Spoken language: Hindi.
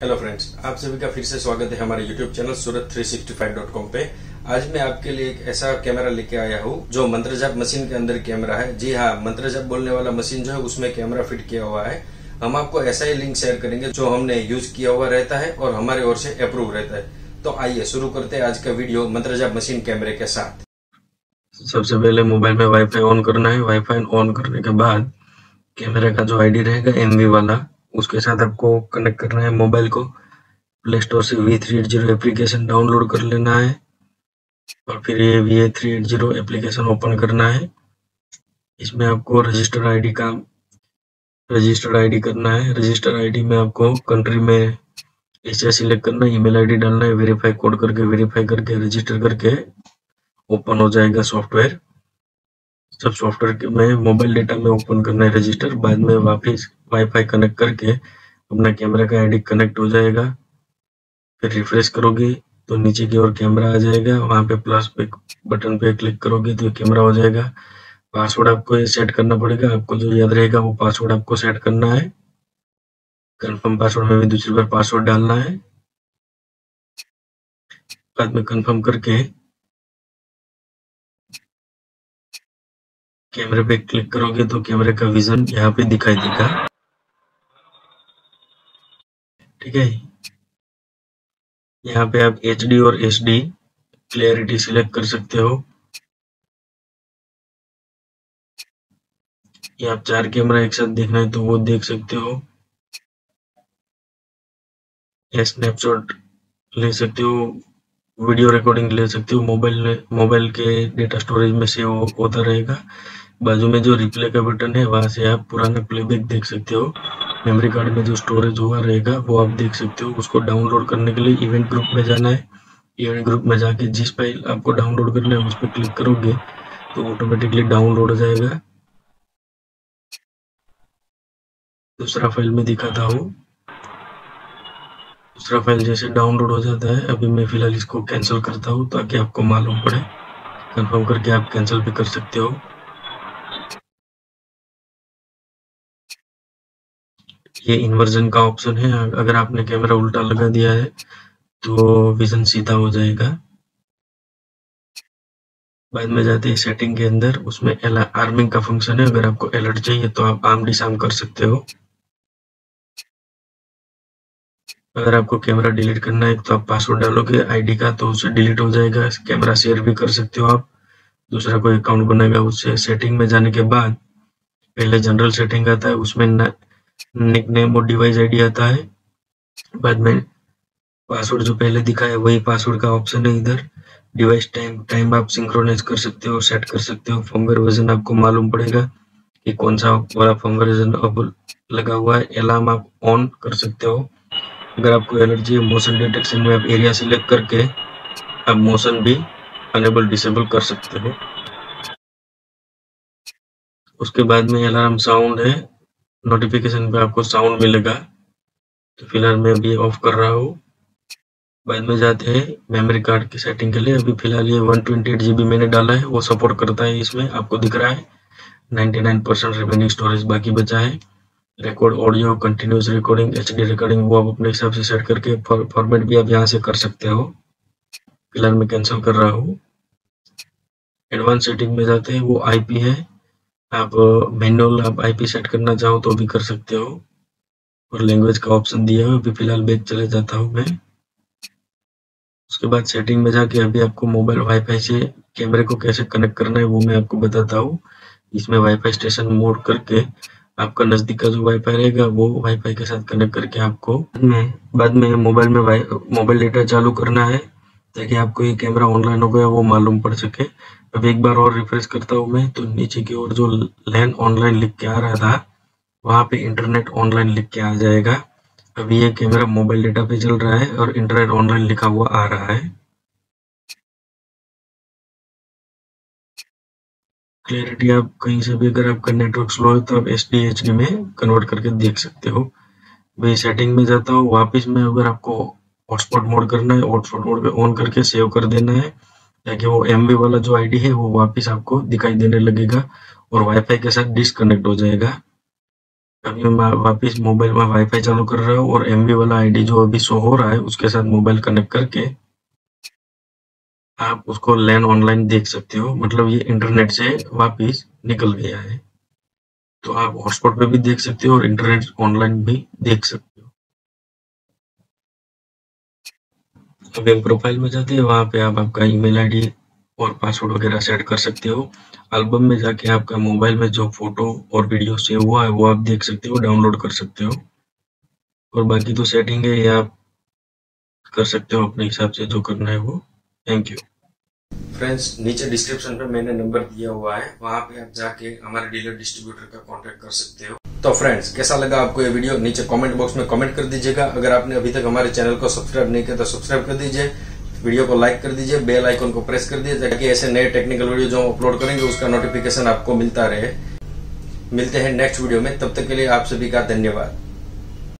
हेलो फ्रेंड्स आप सभी का फिर से स्वागत है हमारे यूट्यूब चैनल सूरत 365.com पे। आज मैं आपके लिए एक ऐसा कैमरा लेके आया हूँ, जो मंत्र जाप मशीन के अंदर कैमरा है। जी हाँ मंत्रजाप बोलने वाला मशीन जो है, उसमें कैमरा फिट किया हुआ है। हम आपको ऐसा ही लिंक शेयर करेंगे, जो हमने यूज़ किया हुआ रहता है और हमारे ओर से अप्रूव रहता है। तो आइए, शुरू करते हैं आज का वीडियो मंत्र जाप मशीन कैमरे के साथ। सबसे पहले मोबाइल में वाईफाई ऑन करना है। वाईफाई ऑन करने के बाद कैमरे का जो आईडी रहेगा एमवी वाला। उसके साथ आपको कनेक्ट करना है मोबाइल को। प्ले स्टोर से V three eight zero application download कर लेना है। और फिर ये V three eight zero application open करना है। इसमें आपको रजिस्टर आईडी का रजिस्टर्ड आईडी करना है। रजिस्टर आईडी में आपको कंट्री में एशिया सिलेक्ट करना है। ईमेल आईडी डालना है। वेरीफाई कोड करके वेरीफाई करके रजिस्टर करके ओपन हो जाएगा सॉफ्टवेयर सब सॉफ्टवेयर में मोबाइल डेटा में ओपन करना है रजिस्टर बाद में वापस वाईफाई कनेक्ट करके अपना कैमरा का आईडी कनेक्ट हो जाएगा। फिर रिफ्रेश करोगे तो नीचे की ओर कैमरा आ जाएगा। वहाँ पे प्लस पे बटन पे क्लिक करोगे तो कैमरा हो जाएगा। पासवर्ड आपको ये सेट करना पड़ेगा। आपको जो याद रहेगा वो पासवर्ड आपको सेट करना है। कंफर्म पासवर्ड में भी दूसरी बार पासवर्ड डालना है। बाद में कंफर्म करके कैमरे पे क्लिक करोगे तो कैमरे का विजन यहाँ पे दिखाई देगा। ठीक है? यहाँ पे आप एचडी और एच क्लियरिटी सिलेक्ट कर सकते हो। या आप चार कैमरा एक साथ देखना है तो वो देख सकते हो। या स्नैपशॉट ले सकते हो। वीडियो रिकॉर्डिंग ले सकते हो, मोबाइल मोबाइल के डेटा स्टोरेज में सेव होता रहेगा। बाजू में जो रिप्ले का बटन है, वहाँ से आप पुराना प्लेबैक देख सकते हो। मेमोरी कार्ड में जो स्टोरेज हुआ रहेगा, वो आप देख सकते हो। उसको डाउनलोड करने के लिए इवेंट ग्रुप में जाना है। इवेंट ग्रुप में जाके जिस फ़ाइल आपको डाउनलोड करना है, उस पर क्लिक करोगे तो ऑटोमेटिकली डाउनलोड हो जाएगा। दूसरा फ़ाइल में दिखाता हूँ। दूसरा फ़ाइल जैसे डाउनलोड हो जाता है, अभी मैं फ़िलहाल इसको कैंसिल करता हूँ ताकि आपको मालूम पड़े। कंफर्म करके आप कैंसिल भी कर सकते हो। ये इन्वर्जन का ऑप्शन है। अगर आपने कैमरा उल्टा लगा दिया है तो विजन सीधा हो जाएगा। बाद में जाते हैं सेटिंग के अंदर। उसमें आर्मिंग का फ़ंक्शन है। अगर आपको अलर्ट चाहिए तो आप आम डिसाम कर सकते हो। अगर आपको कैमरा डिलीट करना है तो आप पासवर्ड डालोगे आईडी का तो उसे डिलीट हो जाएगा। कैमरा शेयर भी कर सकते हो आप। दूसरा कोई अकाउंट बनेगा उससे सेटिंग में जाने के बाद, पहले जनरल सेटिंग आता है, उसमें निकनेम और डिवाइस आईडी आता है। बाद में पासवर्ड जो पहले दिखा है वही पासवर्ड का ऑप्शन है इधर। डिवाइस टाइम टाइम आप सिंक्रोनाइज कर सकते हो, सेट कर सकते हो। फॉर्मवेयर वर्जन आपको मालूम पड़ेगा कि कौन सा वाला फॉर्मवेयर वर्जन अब लगा हुआ है। अलार्म आप ऑन कर सकते हो। अगर आपको एलर्जी है मोशन डिटेक्शन में आप एरिया सिलेक्ट करके आप मोशन भी अनेबल डिसेबल कर सकते हो। उसके बाद में अलार्म साउंड है। नोटिफिकेशन पे आपको साउंड मिलेगा। तो फ़िलहाल मैं अभी ऑफ़ कर रहा हूँ। बाद में जाते हैं मेमोरी कार्ड की सेटिंग के लिए। अभी फ़िलहाल ये वन ट्वेंटी एट जीबी मैंने डाला है। वो सपोर्ट करता है इसमें। आपको दिख रहा है। 99 परसेंट रिमेनिंग स्टोरेज बाकी बचा है। Record audio continuous recording HD recording वो आप अपने हिसाब से सेट करके फॉर्मेट भी आप यहाँ से कर सकते हो। फ़िलहाल मैं कैंसिल कर रहा हूँ। एडवांस सेटिंग में जाते हैं, वो आईपी है। आप मैनुअल आप आईपी सेट करना चाहो तो भी कर सकते हो। और लैंग्वेज का ऑप्शन दिया है, अभी फ़िलहाल बैक चले जाता हूँ मैं। उसके बाद सेटिंग में जाके अभी आपको मोबाइल वाईफाई से कैमरे को कैसे कनेक्ट करना है, वो मैं आपको बताता हूँ। इसमें वाईफाई स्टेशन मोड करके आपका नज़दीक का जो वाईफाई रहेगा, वो वाईफाई के साथ कनेक्ट करके आपको बाद में मोबाइल में मोबाइल डेटा चालू करना है, ताकि आपको ये कैमरा ऑनलाइन हो गया, वो मालूम पड़ सके। अब एक बार और रिफ्रेश करता हूँ मैं तो नीचे की ओर जो लैन ऑनलाइन लिख के आ रहा था, वहाँ पे इंटरनेट ऑनलाइन लिख के आ जाएगा। अब ये कैमरा मोबाइल डेटा पे चल रहा है और इंटरनेट ऑनलाइन लिखा हुआ आ रहा है। क्लियरिटी आप कहीं से भी अगर आपका नेटवर्क स्लो है तो आप एस में कन्वर्ट करके देख सकते हो। मैं सेटिंग में जाता हूँ, वापिस में अगर आपको हॉटस्पॉट मोड करना है हॉटस्पॉट मोड पे ऑन करके सेव कर देना है, ताकि वो एमबी वाला जो आईडी है, वो वापस आपको दिखाई देने लगेगा और वाईफाई के साथ डिसकनेक्ट हो जाएगा। अभी मैं वापिस मोबाइल में वाईफाई चालू कर रहा हूँ और एमबी वाला आईडी जो अभी शो हो रहा है, उसके साथ मोबाइल कनेक्ट करके आप उसको लैन ऑनलाइन देख सकते हो। मतलब ये इंटरनेट से वापिस निकल गया है। तो आप हॉटस्पॉट पे भी देख सकते हो और इंटरनेट ऑनलाइन भी देख सकते हो। अभी हम प्रोफ़ाइल में जाते हैं वहाँ पे आप आपका ईमेल आईडी और पासवर्ड वगैरह सेट कर सकते हो। एल्बम में जाके आपका मोबाइल में जो फ़ोटो और वीडियो सेव हुआ है, वो आप देख सकते हो डाउनलोड कर सकते हो। और बाकी तो सेटिंग है, ये आप कर सकते हो अपने हिसाब से जो करना है वो। थैंक यू फ्रेंड्स नीचे डिस्क्रिप्शन पे मैंने नंबर दिया हुआ है। वहाँ पे आप जाके हमारे डीलर डिस्ट्रीब्यूटर का कांटेक्ट कर सकते हो। तो फ्रेंड्स कैसा लगा आपको ये वीडियो नीचे कमेंट बॉक्स में कमेंट कर दीजिएगा। अगर आपने अभी तक हमारे चैनल को सब्सक्राइब नहीं किया तो सब्सक्राइब कर दीजिए। वीडियो को लाइक कर दीजिए। बेल आइकन को प्रेस कर दीजिए ताकि ऐसे नए टेक्निकल वीडियो जो हम अपलोड करेंगे, उसका नोटिफिकेशन आपको मिलता रहे। मिलते हैं नेक्स्ट वीडियो में। तब तक के लिए आप सभी का धन्यवाद।